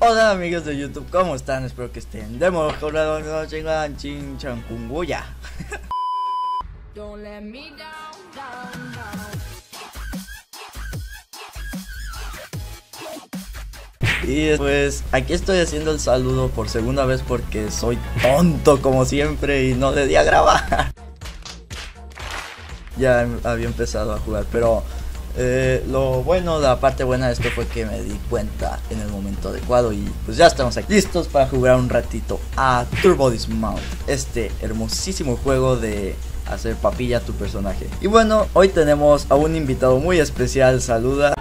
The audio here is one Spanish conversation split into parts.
Hola amigos de YouTube, ¿cómo están? Espero que estén de mejorado no chingan chin chancunguya. Y pues aquí estoy haciendo el saludo por segunda vez porque soy tonto como siempre y no le di a grabar. ya había empezado a jugar, pero eh, lo bueno, la parte buena de esto fue que me di cuenta en el momento adecuado y pues ya estamos aquí listos para jugar un ratito a Turbo Dismount, este hermosísimo juego de hacer papilla a tu personaje. Y bueno, hoy tenemos a un invitado muy especial, saluda.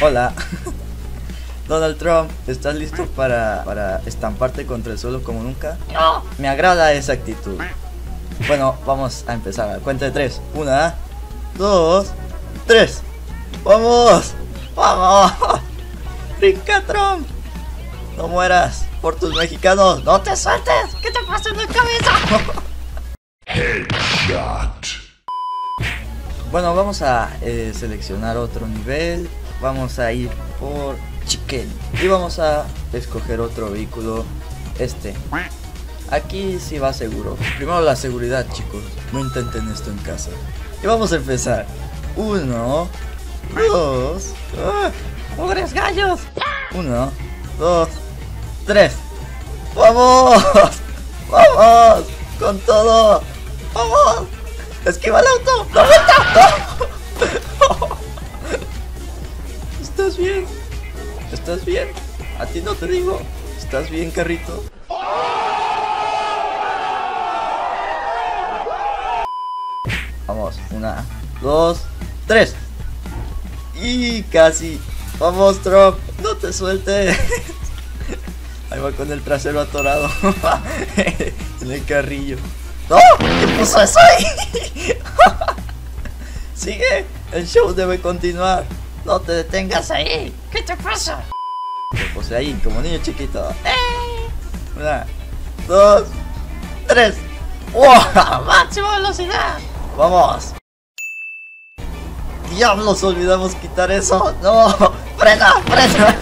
Hola. Donald Trump, ¿estás listo para, para estamparte contra el suelo como nunca? No. Me agrada esa actitud. Bueno, vamos a empezar. A cuenta de tres. Una, dos, tres. ¡Vamos! ¡Vamos! ¡Brinca, Trump! No mueras por tus mexicanos. ¡No te sueltes! ¿Qué te pasa en la cabeza? Headshot. Bueno, vamos a eh, seleccionar otro nivel. Vamos a ir por Chicken. Y vamos a escoger otro vehículo. Este. Aquí sí va seguro. Primero la seguridad, chicos. No intenten esto en casa. Y vamos a empezar. Uno, dos, ¡ah! ¡Pobres gallos! Uno, dos, tres. ¡Vamos! ¡Vamos! ¡Con todo! ¡Vamos! ¡Esquiva el auto! ¡La vuelta! ¿Estás bien? ¿Estás bien? A ti no te digo. ¿Estás bien, carrito? Vamos, una, dos, tres. Y casi. Vamos, Trump. No te sueltes. Ahí va con el trasero atorado. en el carrillo. ¡No! ¿Qué puso eso ahí? Sigue. El show debe continuar. No te detengas ahí. ¿Qué te pasa? Puse ahí como niño chiquito. ¡Eh! Una, dos, tres. ¡Wow! ¡Máxima velocidad! ¡Vamos! ¡Diablos! Olvidamos quitar eso. ¡No! ¡Frena! ¡Frena!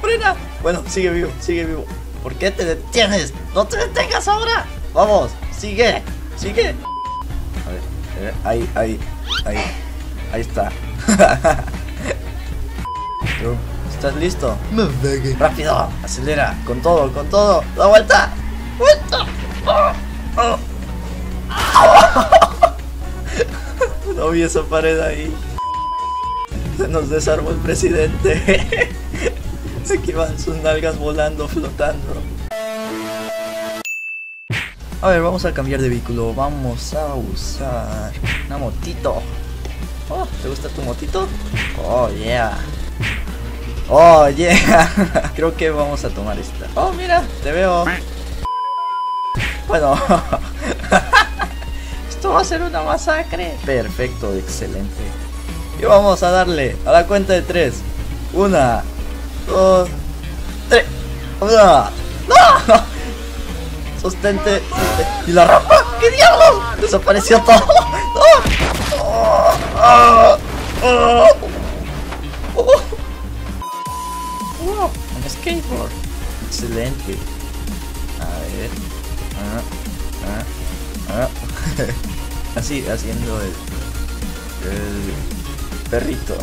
¡Frena! Bueno, sigue vivo, sigue vivo. ¿Por qué te detienes? ¡No te detengas ahora! ¡Vamos! ¡Sigue! ¡Sigue! A ver, a ver, ahí, ahí, ahí. Ahí está. ¿Estás listo? ¡Rápido! ¡Acelera! ¡Con todo, con todo! ¡Da vuelta! ¡Vuelta! ¡Oh! ¡Oh! No vi esa pared ahí. Se nos desarmó el presidente. Aquí van sus nalgas volando, flotando. A ver, vamos a cambiar de vehículo. Vamos a usar una motito. Oh, ¿te gusta tu motito? Oh, yeah. Oh, yeah. Creo que vamos a tomar esta. Oh, mira, te veo. Bueno. Esto va a ser una masacre. Perfecto, excelente. Y vamos a darle a la cuenta de tres. Una, dos, tres. ¡Una! ¡No! Sostente, sostente. ¿Y la rampa? ¿Qué diablos? Desapareció todo. ¡No! ¡Oh! ¡Oh! ¡Oh! ¡Oh! ¡Oh! Un skateboard. Excelente. A ver. Ah, ah, ah. Así, haciendo el, el perrito.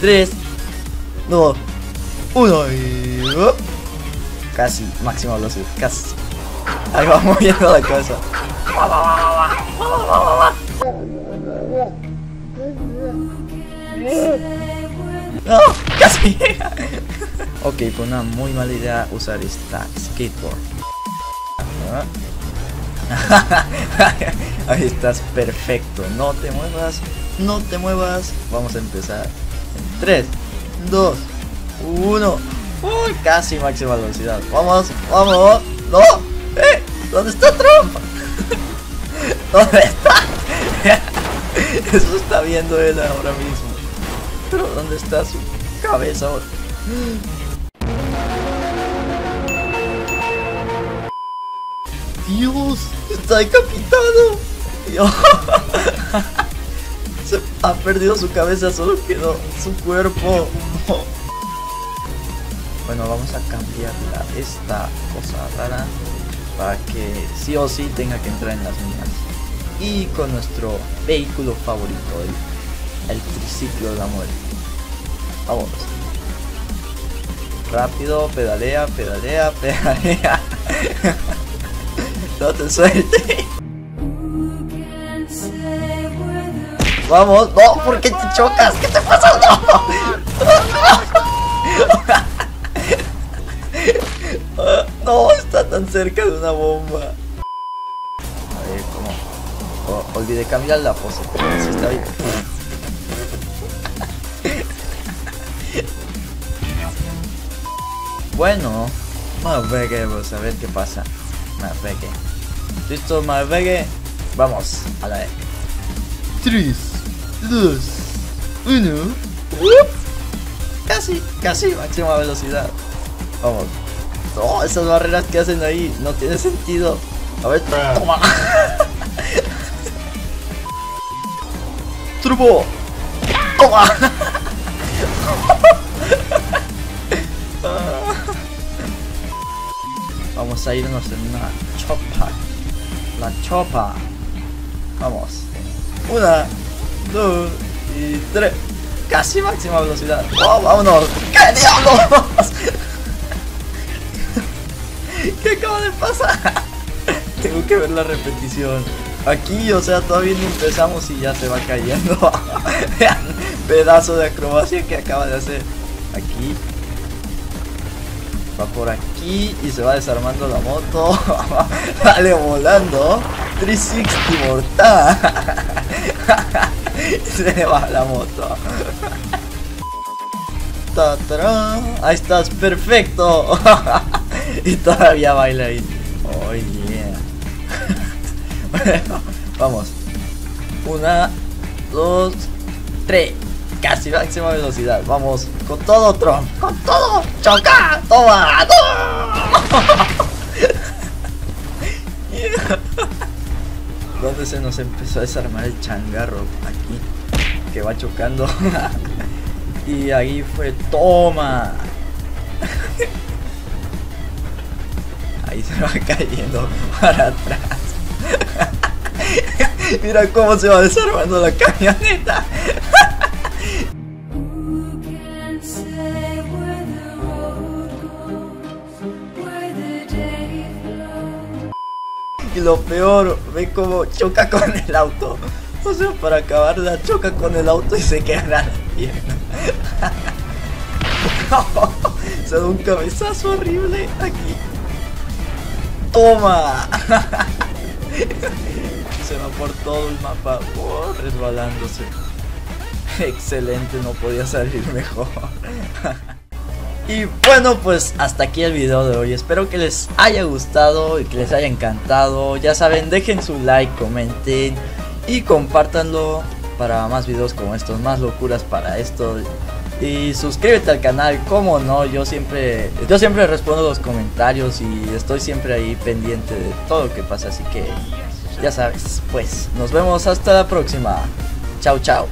3, 2, 1 y... uh. Casi, máxima velocidad, casi. Ahí va moviendo la cosa. No, casi. ok, fue una muy mala idea usar esta skateboard. Ahí estás perfecto. No te muevas. No te muevas. Vamos a empezar. En 3, 2, 1. Uy, casi máxima velocidad. Vamos, vamos. No. ¿Eh? ¿Dónde está Trump? ¿Dónde está? Eso está viendo él ahora mismo. Pero ¿dónde está su cabeza? Dios, está decapitado. Se ha perdido su cabeza, solo quedó su cuerpo. Bueno, vamos a cambiar esta cosa rara para que sí o sí tenga que entrar en las minas. Y con nuestro vehículo favorito, el, el triciclo de la muerte. Vamos. Rápido, pedalea, pedalea, pedalea. Date suerte. Vamos, no, ¿por qué te chocas? ¿Qué te pasa? No. No, está tan cerca de una bomba. A ver, ¿cómo? Olvidé cambiar la pose, pero sí está bien. Bueno, Marvegue, vamos a ver qué pasa. Marvegue. ¿Listo, Marvegue? Vamos, a la vez. 3, 2, 1. Casi, casi, máxima velocidad. Vamos. No, esas barreras que hacen ahí no tiene sentido. A ver, toma. Turbo. Toma. Vamos a irnos en una chopa. La chopa. Vamos. Una, dos y tres. Casi máxima velocidad. ¡Oh, vámonos! ¿Qué? ¿Qué acaba de pasar? Tengo que ver la repetición. Aquí, o sea, todavía ni empezamos y ya se va cayendo. Pedazo de acrobacia que acaba de hacer. Aquí. Va por aquí y se va desarmando la moto. Dale volando. 360 mortal. se le va la moto. Ahí estás, perfecto. y todavía baila ahí. Oh. Bueno, vamos. Una, dos, tres. Casi máxima velocidad. Vamos con todo, Trump. Con todo. Choca. Toma. Yeah. ¿Dónde se nos empezó a desarmar el changarro? Aquí. Que va chocando. y ahí fue. Toma. Ahí se va cayendo para atrás. Mira cómo se va desarmando la camioneta. Lo peor, ve cómo choca con el auto. O sea, para acabarla, choca con el auto y se queda la pierna. se da un cabezazo horrible aquí. ¡Toma! se va por todo el mapa, resbalándose. Excelente, no podía salir mejor. Y bueno, pues hasta aquí el video de hoy. Espero que les haya gustado y que les haya encantado. Ya saben, dejen su like, comenten y compártanlo para más videos como estos, más locuras para esto. Y suscríbete al canal, como no, yo siempre yo siempre respondo los comentarios y estoy siempre ahí pendiente de todo lo que pasa, así que ya sabes, pues nos vemos hasta la próxima. Chao, chao.